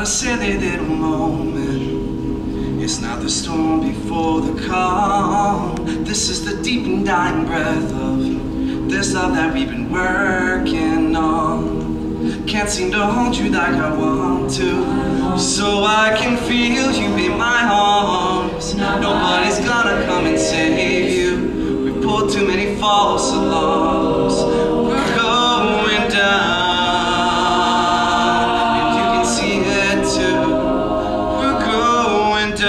a silly little moment. It's not the storm before the calm. This is the deep and dying breath of this love that we've been working on. Can't seem to hold you like I want to, so I can feel you in my heart. And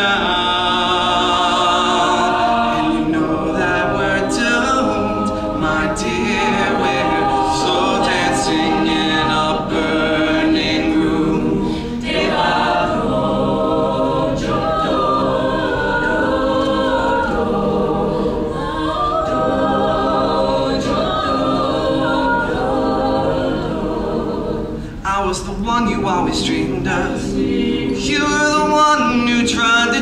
you know that we're doomed, my dear. We're so dancing in a burning room. I was the one you always dreamed of. You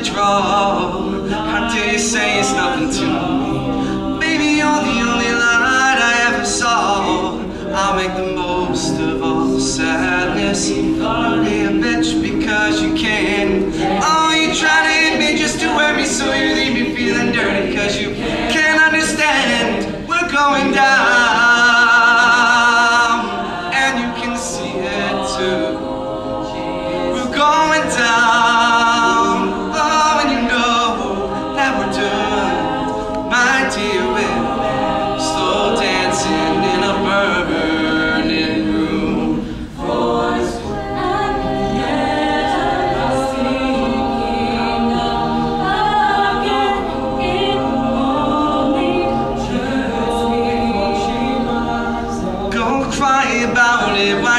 the How do you say it's nothing to me? Baby, you're the only light I ever saw. I'll make the most of all the sadness. Don't be a bitch because you can. Oh, you try to hit me just to hurt me So you leave me feeling dirty Cause you can't understand. We're going down And you can see it too. We're going down. about it. Why